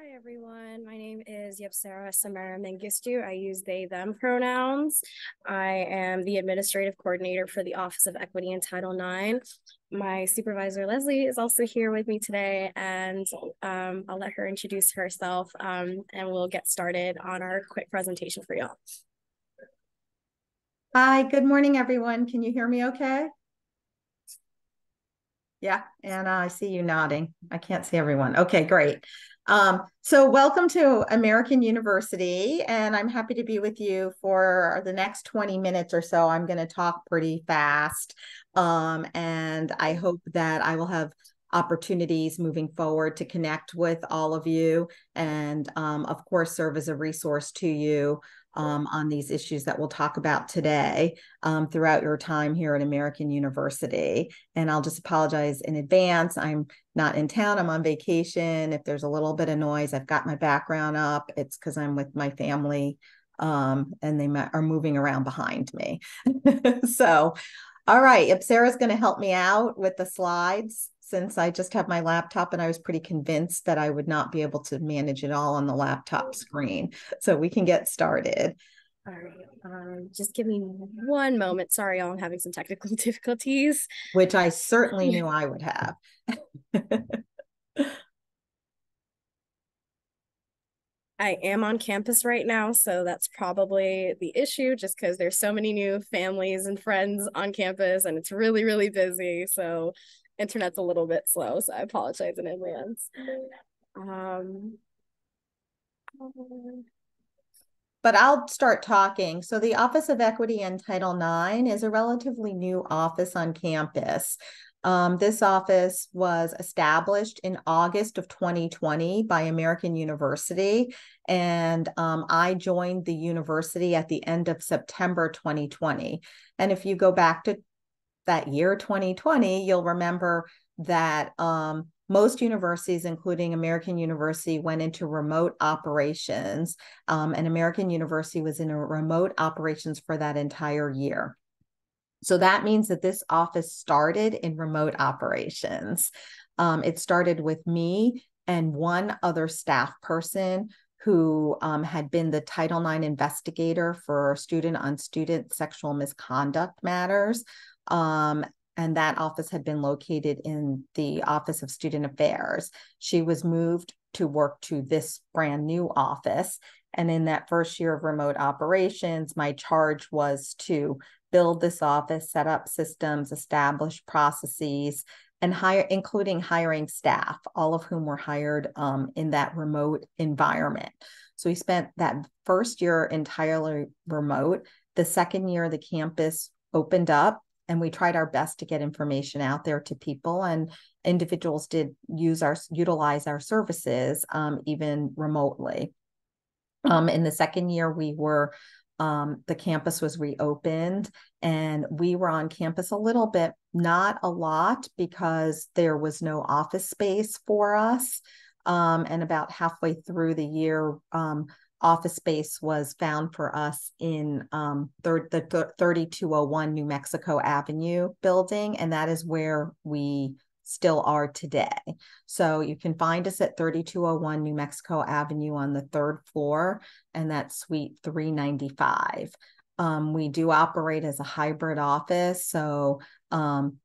Hi, everyone. My name is Yepsera Samara Mengistu. I use they, them pronouns. I am the administrative coordinator for the Office of Equity and Title IX. My supervisor, Leslie, is also here with me today, and um, I'll let her introduce herself um, and we'll get started on our quick presentation for y'all. Hi, good morning, everyone. Can you hear me okay? Yeah, Anna, I see you nodding. I can't see everyone. Okay, great. Um, so welcome to American University, and I'm happy to be with you for the next 20 minutes or so. I'm going to talk pretty fast, um, and I hope that I will have opportunities moving forward to connect with all of you and um, of course serve as a resource to you um, on these issues that we'll talk about today um, throughout your time here at American University. And I'll just apologize in advance. I'm not in town, I'm on vacation. If there's a little bit of noise, I've got my background up. It's because I'm with my family um, and they are moving around behind me. so, all right, if Sarah's going to help me out with the slides, since I just have my laptop and I was pretty convinced that I would not be able to manage it all on the laptop screen. So we can get started. All right. Um, just give me one moment. Sorry, all. I'm having some technical difficulties. Which I certainly knew I would have. I am on campus right now, so that's probably the issue just because there's so many new families and friends on campus and it's really, really busy. So internet's a little bit slow, so I apologize in advance. Um, but I'll start talking. So, the Office of Equity and Title IX is a relatively new office on campus. Um, this office was established in August of 2020 by American University, and um, I joined the university at the end of September 2020. And if you go back to that year 2020, you'll remember that um, most universities, including American University, went into remote operations, um, and American University was in remote operations for that entire year. So that means that this office started in remote operations. Um, it started with me and one other staff person who um, had been the Title IX investigator for student on student sexual misconduct matters. Um, and that office had been located in the Office of Student Affairs. She was moved to work to this brand new office. And in that first year of remote operations, my charge was to build this office, set up systems, establish processes, and hire, including hiring staff, all of whom were hired um, in that remote environment. So we spent that first year entirely remote. The second year, the campus opened up and we tried our best to get information out there to people and individuals did use our utilize our services um, even remotely. Um, in the second year we were um, the campus was reopened and we were on campus a little bit not a lot because there was no office space for us. Um, and about halfway through the year um, office space was found for us in um, third, the th- 3201 New Mexico Avenue building, and that is where we still are today. So you can find us at 3201 New Mexico Avenue on the third floor, and that's suite 395. Um, we do operate as a hybrid office, so um,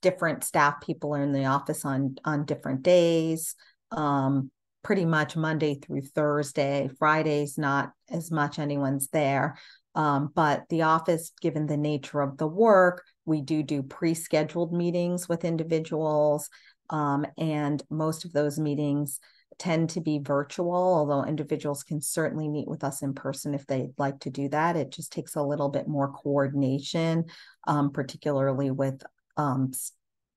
different staff people are in the office on on different days. Um, pretty much Monday through Thursday. Friday's not as much anyone's there. Um, but the office, given the nature of the work, we do do pre scheduled meetings with individuals. Um, and most of those meetings tend to be virtual, although individuals can certainly meet with us in person if they'd like to do that. It just takes a little bit more coordination, um, particularly with um,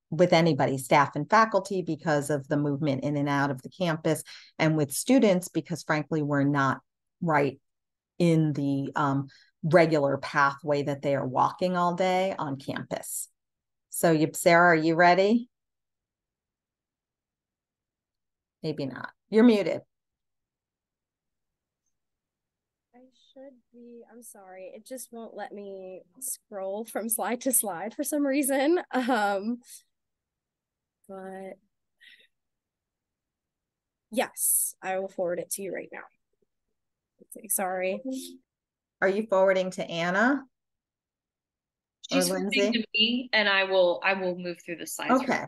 with anybody, staff and faculty, because of the movement in and out of the campus, and with students, because frankly, we're not right in the um, regular pathway that they are walking all day on campus. So, Sarah, are you ready? Maybe not. You're muted. I should be. I'm sorry. It just won't let me scroll from slide to slide for some reason. Um, but Yes, I will forward it to you right now. Sorry. Mm-hmm. Are you forwarding to Anna? She's forwarding to me, and I will I will move through the slides. Okay.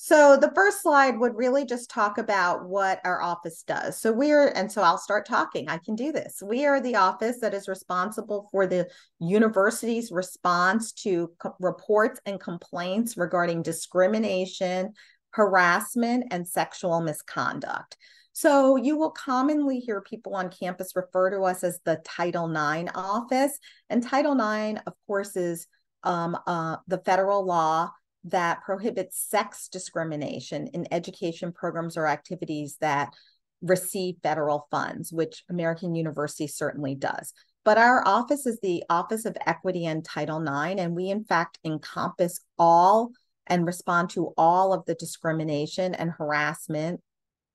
So the first slide would really just talk about what our office does. So we're, and so I'll start talking. I can do this. We are the office that is responsible for the university's response to reports and complaints regarding discrimination, harassment, and sexual misconduct. So you will commonly hear people on campus refer to us as the Title IX office. And Title IX, of course, is um, uh, the federal law that prohibits sex discrimination in education programs or activities that receive federal funds, which American University certainly does. But our office is the Office of Equity and Title IX, and we in fact encompass all and respond to all of the discrimination and harassment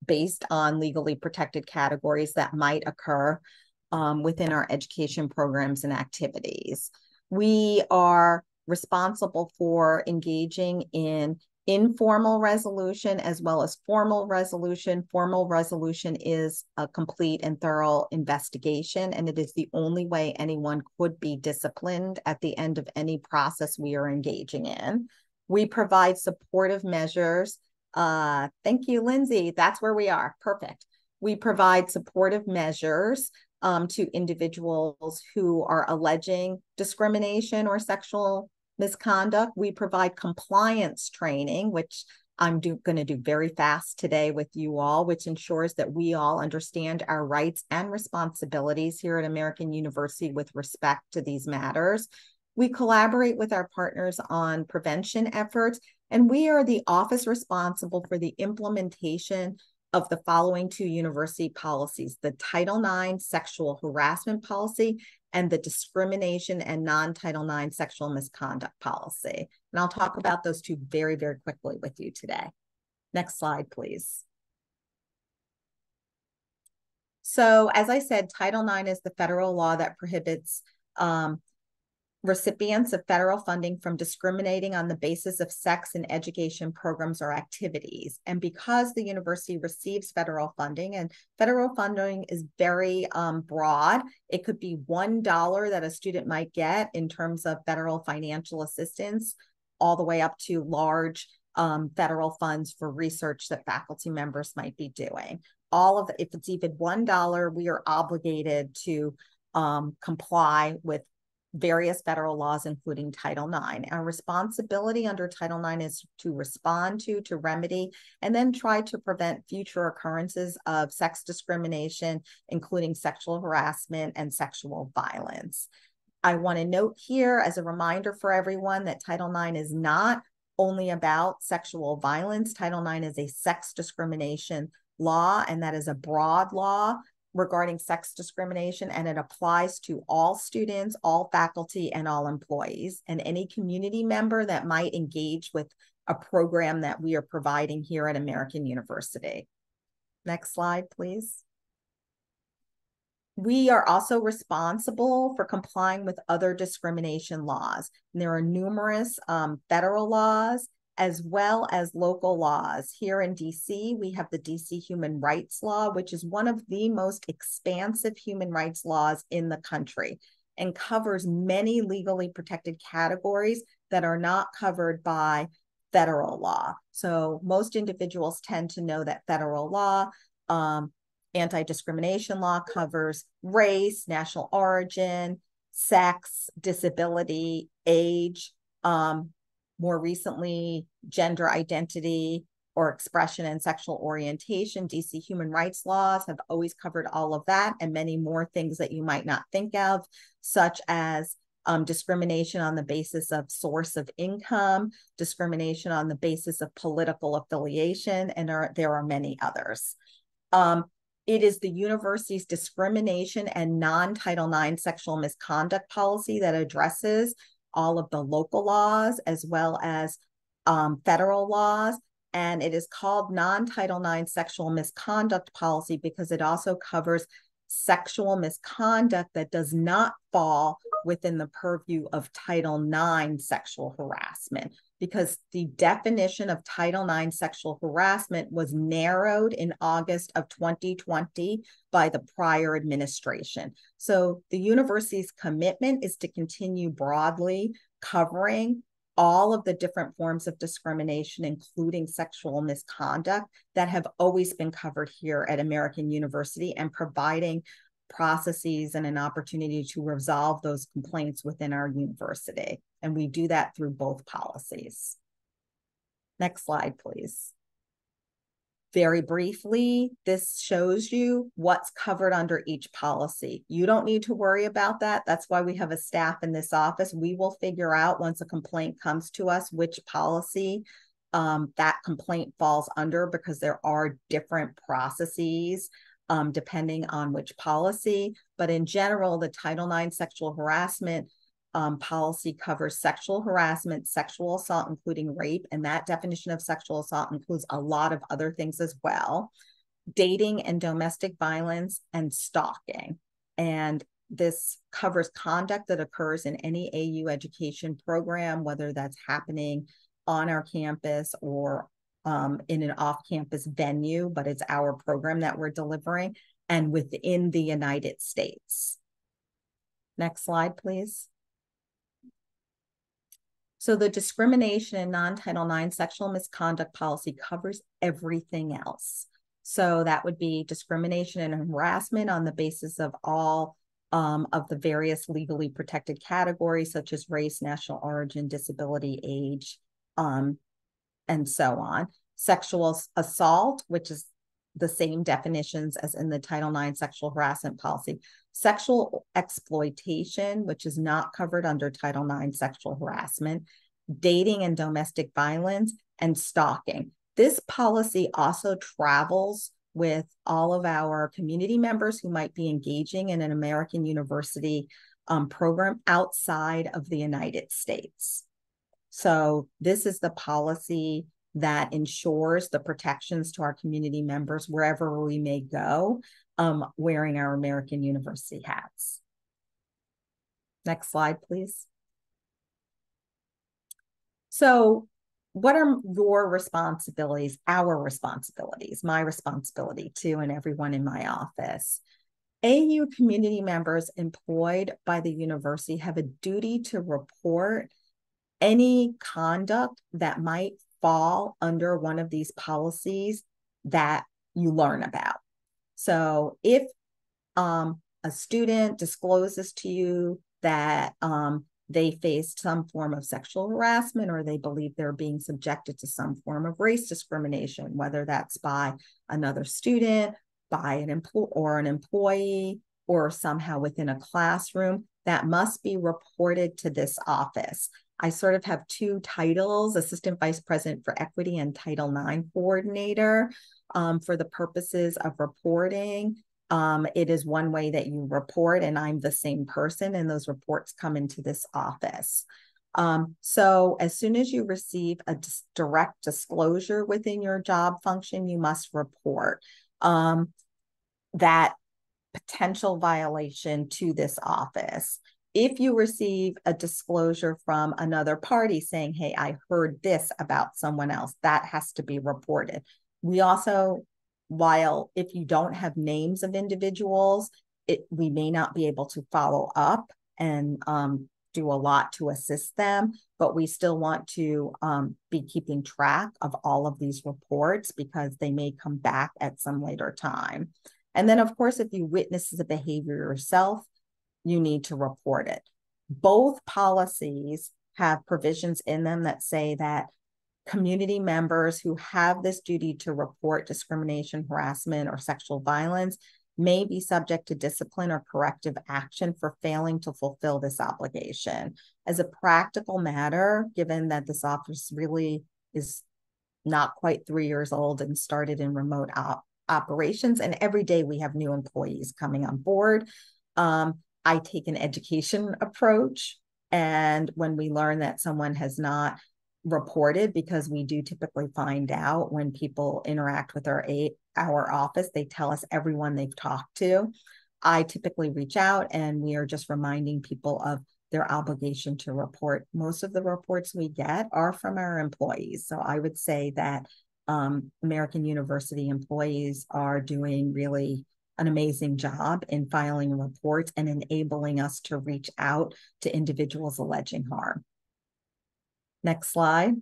based on legally protected categories that might occur um, within our education programs and activities. We are responsible for engaging in informal resolution as well as formal resolution. Formal resolution is a complete and thorough investigation, and it is the only way anyone could be disciplined at the end of any process we are engaging in. We provide supportive measures. Uh, thank you, Lindsay. That's where we are. Perfect. We provide supportive measures um, to individuals who are alleging discrimination or sexual misconduct. We provide compliance training, which I'm going to do very fast today with you all, which ensures that we all understand our rights and responsibilities here at American University with respect to these matters. We collaborate with our partners on prevention efforts, and we are the office responsible for the implementation of the following two university policies the Title IX sexual harassment policy and the discrimination and non Title IX sexual misconduct policy. And I'll talk about those two very, very quickly with you today. Next slide, please. So, as I said, Title IX is the federal law that prohibits um, recipients of federal funding from discriminating on the basis of sex in education programs or activities. And because the university receives federal funding, and federal funding is very um, broad, it could be $1 that a student might get in terms of federal financial assistance, all the way up to large um, federal funds for research that faculty members might be doing. All of if it's even $1, we are obligated to um, comply with various federal laws, including Title IX. Our responsibility under Title IX is to respond to, to remedy, and then try to prevent future occurrences of sex discrimination, including sexual harassment and sexual violence. I want to note here as a reminder for everyone that Title IX is not only about sexual violence. Title IX is a sex discrimination law, and that is a broad law regarding sex discrimination, and it applies to all students, all faculty, and all employees, and any community member that might engage with a program that we are providing here at American University. Next slide, please. We are also responsible for complying with other discrimination laws. And there are numerous um, federal laws as well as local laws. Here in DC, we have the DC Human Rights Law, which is one of the most expansive human rights laws in the country and covers many legally protected categories that are not covered by federal law. So most individuals tend to know that federal law, um, anti discrimination law covers race, national origin, sex, disability, age. Um, more recently, gender identity or expression and sexual orientation. DC human rights laws have always covered all of that and many more things that you might not think of, such as um, discrimination on the basis of source of income, discrimination on the basis of political affiliation, and are, there are many others. Um, it is the university's discrimination and non Title IX sexual misconduct policy that addresses all of the local laws as well as um, federal laws. And it is called non Title IX sexual misconduct policy because it also covers sexual misconduct that does not fall within the purview of Title IX sexual harassment. Because the definition of Title IX sexual harassment was narrowed in August of 2020 by the prior administration. So the university's commitment is to continue broadly covering all of the different forms of discrimination, including sexual misconduct, that have always been covered here at American University and providing processes and an opportunity to resolve those complaints within our university. And we do that through both policies. Next slide, please. Very briefly, this shows you what's covered under each policy. You don't need to worry about that. That's why we have a staff in this office. We will figure out once a complaint comes to us which policy um, that complaint falls under because there are different processes um, depending on which policy. But in general, the Title IX sexual harassment um, policy covers sexual harassment, sexual assault, including rape, and that definition of sexual assault includes a lot of other things as well dating and domestic violence, and stalking. And this covers conduct that occurs in any AU education program, whether that's happening on our campus or um, in an off campus venue, but it's our program that we're delivering and within the United States. Next slide, please. So the discrimination and non-Title IX sexual misconduct policy covers everything else. So that would be discrimination and harassment on the basis of all um, of the various legally protected categories, such as race, national origin, disability, age, um, and so on. Sexual assault, which is the same definitions as in the Title IX sexual harassment policy. Sexual exploitation, which is not covered under Title IX sexual harassment, dating and domestic violence, and stalking. This policy also travels with all of our community members who might be engaging in an American University um, program outside of the United States. So, this is the policy that ensures the protections to our community members wherever we may go, um, wearing our American University hats. Next slide, please. So, what are your responsibilities, our responsibilities, my responsibility too, and everyone in my office? AU community members employed by the university have a duty to report any conduct that might fall under one of these policies that you learn about. So if um, a student discloses to you that um, they faced some form of sexual harassment or they believe they're being subjected to some form of race discrimination, whether that's by another student, by an employee or an employee, or somehow within a classroom, that must be reported to this office. I sort of have two titles Assistant Vice President for Equity and Title IX Coordinator um, for the purposes of reporting. Um, it is one way that you report, and I'm the same person, and those reports come into this office. Um, so, as soon as you receive a dis- direct disclosure within your job function, you must report um, that potential violation to this office if you receive a disclosure from another party saying, Hey, I heard this about someone else, that has to be reported. We also, while if you don't have names of individuals, it we may not be able to follow up and um, do a lot to assist them, but we still want to um, be keeping track of all of these reports because they may come back at some later time. And then, of course, if you witness the behavior yourself, you need to report it. Both policies have provisions in them that say that community members who have this duty to report discrimination, harassment, or sexual violence may be subject to discipline or corrective action for failing to fulfill this obligation. As a practical matter, given that this office really is not quite three years old and started in remote op- operations, and every day we have new employees coming on board. Um, I take an education approach. And when we learn that someone has not reported, because we do typically find out when people interact with our eight our office, they tell us everyone they've talked to. I typically reach out and we are just reminding people of their obligation to report. Most of the reports we get are from our employees. So I would say that um, American University employees are doing really an amazing job in filing reports and enabling us to reach out to individuals alleging harm. Next slide.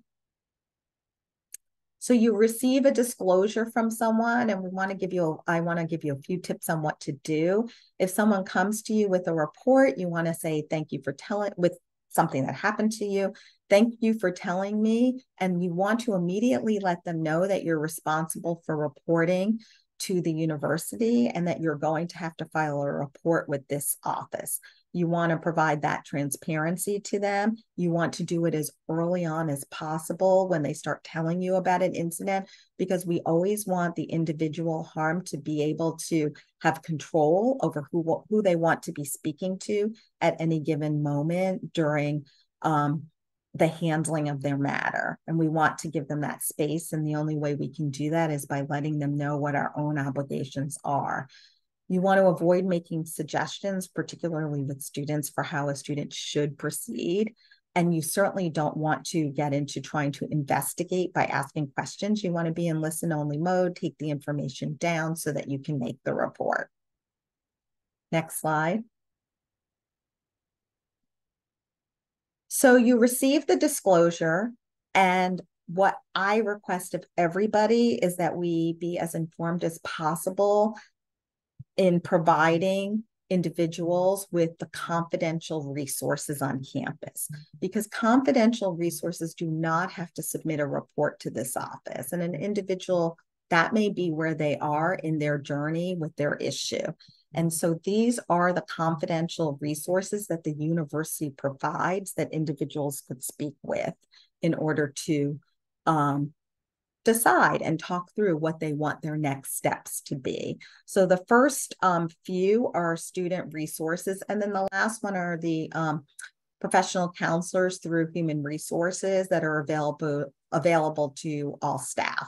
So you receive a disclosure from someone and we want to give you, I want to give you a few tips on what to do. If someone comes to you with a report, you want to say, thank you for telling with something that happened to you. Thank you for telling me. And you want to immediately let them know that you're responsible for reporting to the university and that you're going to have to file a report with this office. You want to provide that transparency to them. You want to do it as early on as possible when they start telling you about an incident, because we always want the individual harm to be able to have control over who, who they want to be speaking to at any given moment during um, the handling of their matter. And we want to give them that space. And the only way we can do that is by letting them know what our own obligations are. You want to avoid making suggestions, particularly with students, for how a student should proceed. And you certainly don't want to get into trying to investigate by asking questions. You want to be in listen only mode, take the information down so that you can make the report. Next slide. So you receive the disclosure, and what I request of everybody is that we be as informed as possible in providing individuals with the confidential resources on campus because confidential resources do not have to submit a report to this office and an individual that may be where they are in their journey with their issue and so these are the confidential resources that the university provides that individuals could speak with in order to um, decide and talk through what they want their next steps to be. So the first um, few are student resources, and then the last one are the um, professional counselors through human resources that are available available to all staff.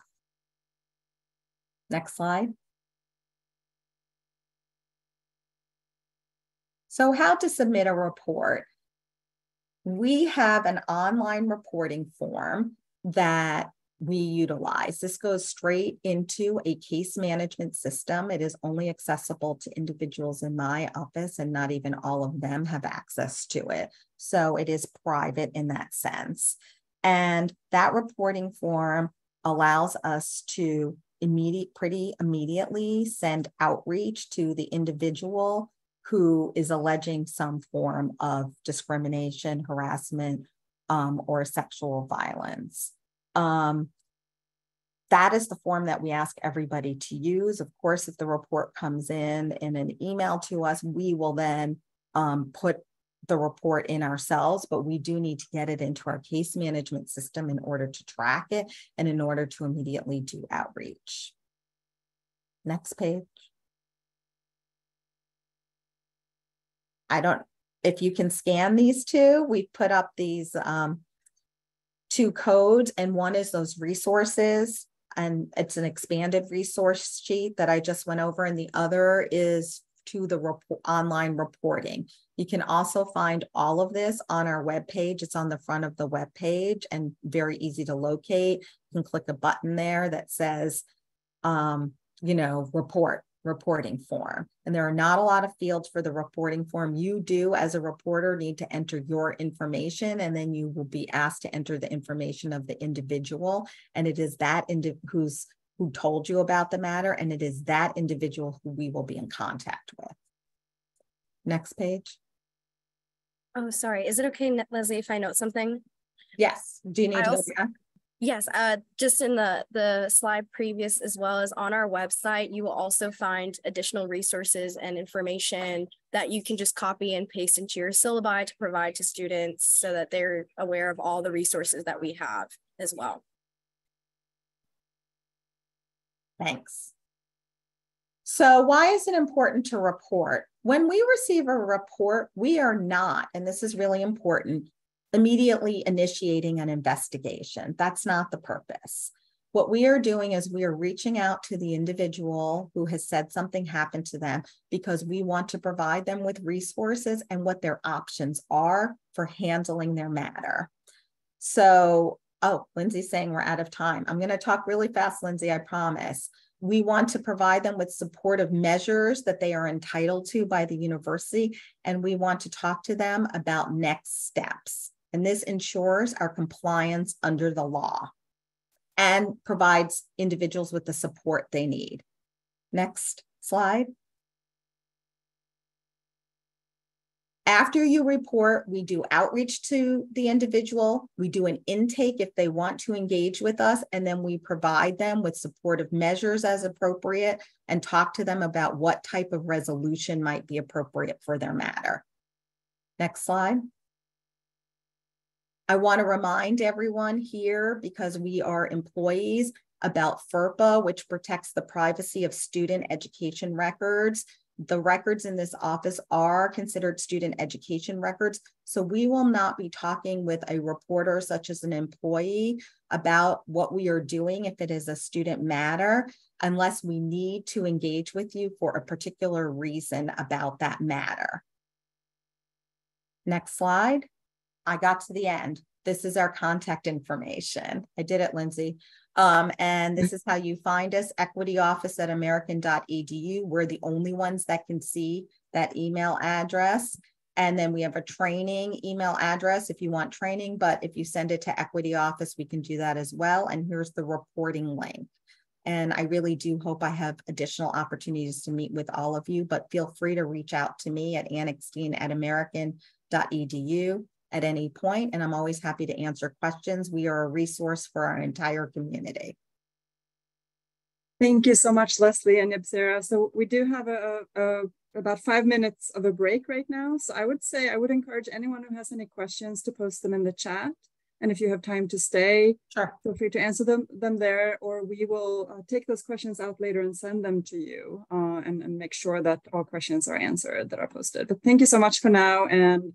Next slide. So how to submit a report. We have an online reporting form that we utilize. This goes straight into a case management system. It is only accessible to individuals in my office, and not even all of them have access to it. So it is private in that sense. And that reporting form allows us to immediate, pretty immediately send outreach to the individual who is alleging some form of discrimination, harassment, um, or sexual violence. Um, that is the form that we ask everybody to use. Of course, if the report comes in in an email to us, we will then um, put the report in ourselves, but we do need to get it into our case management system in order to track it and in order to immediately do outreach. Next page. I don't, if you can scan these two, we put up these um, two codes and one is those resources and it's an expanded resource sheet that I just went over and the other is to the report, online reporting. You can also find all of this on our webpage. It's on the front of the web page and very easy to locate. You can click a button there that says, um, you know, report reporting form. And there are not a lot of fields for the reporting form. You do, as a reporter, need to enter your information, and then you will be asked to enter the information of the individual. And it is that indi- who's who told you about the matter, and it is that individual who we will be in contact with. Next page. Oh, sorry. Is it okay, Leslie, if I note something? Yes. Do you need I to also, go back? Yes, uh, just in the, the slide previous, as well as on our website, you will also find additional resources and information that you can just copy and paste into your syllabi to provide to students so that they're aware of all the resources that we have as well. Thanks. So why is it important to report? When we receive a report, we are not, and this is really important, immediately initiating an investigation. That's not the purpose. What we are doing is we are reaching out to the individual who has said something happened to them because we want to provide them with resources and what their options are for handling their matter. So, oh, Lindsay's saying we're out of time. I'm going to talk really fast, Lindsay, I promise. We want to provide them with supportive measures that they are entitled to by the university, and we want to talk to them about next steps. And this ensures our compliance under the law and provides individuals with the support they need. Next slide. After you report, we do outreach to the individual. We do an intake if they want to engage with us, and then we provide them with supportive measures as appropriate and talk to them about what type of resolution might be appropriate for their matter. Next slide. I want to remind everyone here, because we are employees, about FERPA, which protects the privacy of student education records. The records in this office are considered student education records. So we will not be talking with a reporter, such as an employee, about what we are doing if it is a student matter, unless we need to engage with you for a particular reason about that matter. Next slide. I got to the end. This is our contact information. I did it, Lindsay. Um, and this is how you find us, equity office at american.edu. We're the only ones that can see that email address. And then we have a training email address if you want training, but if you send it to equity office, we can do that as well. And here's the reporting link. And I really do hope I have additional opportunities to meet with all of you, but feel free to reach out to me at annexstein at american.edu at any point, and I'm always happy to answer questions. We are a resource for our entire community. Thank you so much, Leslie and Yebsera. So we do have a, a, about five minutes of a break right now. So I would say I would encourage anyone who has any questions to post them in the chat. And if you have time to stay, sure. feel free to answer them, them there, or we will uh, take those questions out later and send them to you uh, and, and make sure that all questions are answered that are posted. But thank you so much for now. And